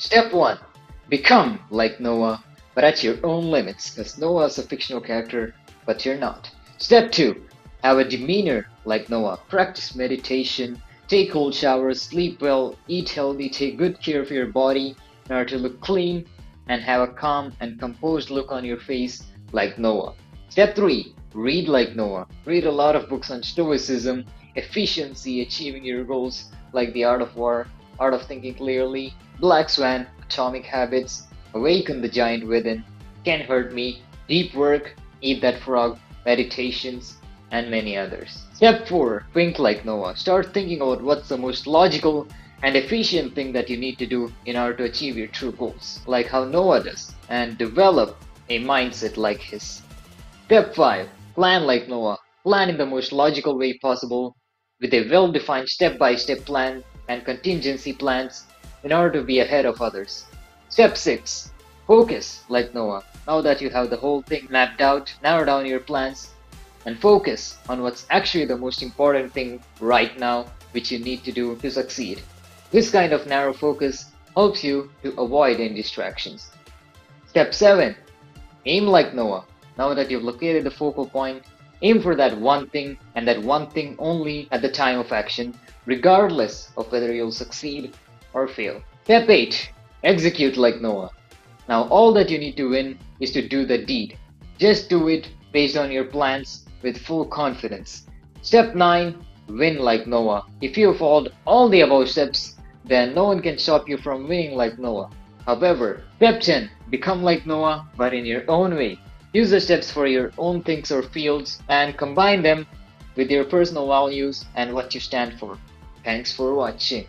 Step 1 Become like Noa, but at your own limits, because Noa is a fictional character, but you're not. Step 2 Have a demeanor like Noa. Practice meditation, take cold showers, sleep well, eat healthy, take good care of your body in order to look clean, and have a calm and composed look on your face like Noa. Step 3 Read like Noa. Read a lot of books on stoicism, efficiency, achieving your goals like The Art of War, Art of Thinking Clearly, Black Swan, Atomic Habits, Awaken the Giant Within, Can't Hurt Me, Deep Work, Eat That Frog, Meditations, and many others. Step 4 Think like Noa. Start thinking about what's the most logical and efficient thing that you need to do in order to achieve your true goals, like how Noa does, and develop a mindset like his. Step 5 Plan like Noa. Plan in the most logical way possible with a well defined step by step plan and contingency plans in order to be ahead of others. Step 6 Focus like Noa. Now that you have the whole thing mapped out, narrow down your plans and focus on what's actually the most important thing right now which you need to do to succeed. This kind of narrow focus helps you to avoid any distractions. Step 7 Aim like Noa. Now that you've located the focal point, aim for that one thing and that one thing only at the time of action, regardless of whether you'll succeed or fail. Step 8 Execute like Noa. Now, all that you need to win is to do the deed. Just do it based on your plans with full confidence. Step 9 Win like Noa. If you followed all the above steps, then no one can stop you from winning like Noa. However, step 10 Become like Noa, but in your own way. Use the steps for your own things or fields and combine them with your personal values and what you stand for. Thanks for watching.